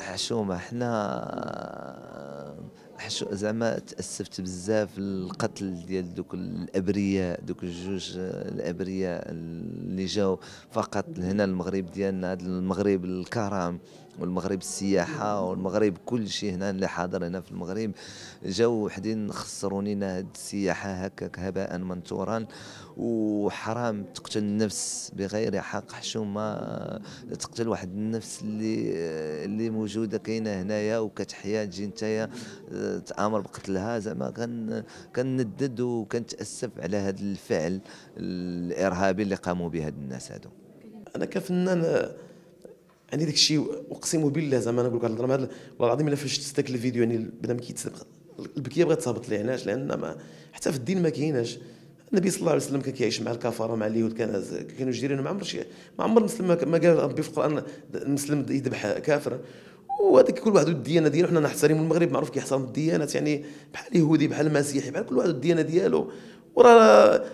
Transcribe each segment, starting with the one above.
حشومة حنا حشو زعما تأسفت بزاف القتل ديال دوك الأبرياء دوك الجوج الأبرياء اللي جاو فقط هنا المغرب ديالنا هذا المغرب الكرم والمغرب السياحة والمغرب كل شيء هنا اللي حاضر هنا في المغرب. جاو وحدين خسروا لنا هاد السياحة هكاك هباء منثورا. وحرام تقتل النفس بغير حق حشومة تقتل واحد النفس اللي اللي موجودة كاينة هنايا وكتحيا تجي نتايا. تآمر بقتلها زعما كنندد وكنتأسف على هذا الفعل الإرهابي اللي قاموا به هاد الناس هادو. أنا كفنان يعني داك الشيء أقسم بالله زعما أنا نقول لك الهضره والله العظيم إلا فاش شفت ذاك الفيديو يعني بنادم كيتسب البكية بغات تهبط لي علاش؟ لأن ما حتى في الدين ما كايناش. النبي صلى الله عليه وسلم كان كيعيش مع الكفره مع اليهود كان كانوا جيرانه ما عمر شي ما عمر مسلم ما قال ربي في القرآن المسلم يذبح كافر. وهذاك كل واحد الديانه ديالو حنا نحترم المغرب معروف كيحترم الديانات يعني بحال اليهودي بحال المسيحي بحال كل واحد الديانه ديالو. وراه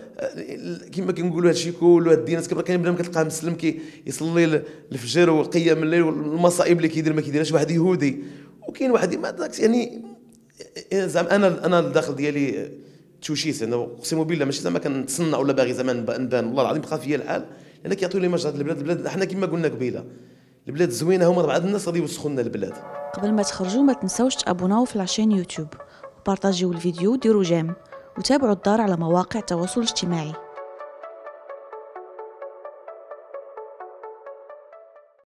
كما كنقولوا هادشي كله هاد الديانات كبر كاين بنادم كتلقاه مسلم كيصلي الفجر وقيام الليل والمصائب اللي كيدير ما كيديرهاش واحد يهودي. وكاين واحد ما يعني زعما أنا أنا الداخل ديالي تشوشيت أنا اقسم بالله ماشي زعما كنتصنع ولا باغي زعما نبان. والله العظيم بقى فيا الحال لأن كيعطيو لي مجهود البلاد البلاد حنا كما قلنا قبيلة. البلاد زوينه هما بعض الناس غادي يوسخوا لنا البلاد. قبل ما تخرجوا ما تنساوش تابوناو في la chaîne YouTube. وبارطاجيو الفيديو وديروا j'aime. وتابعوا الدار على مواقع التواصل الاجتماعي.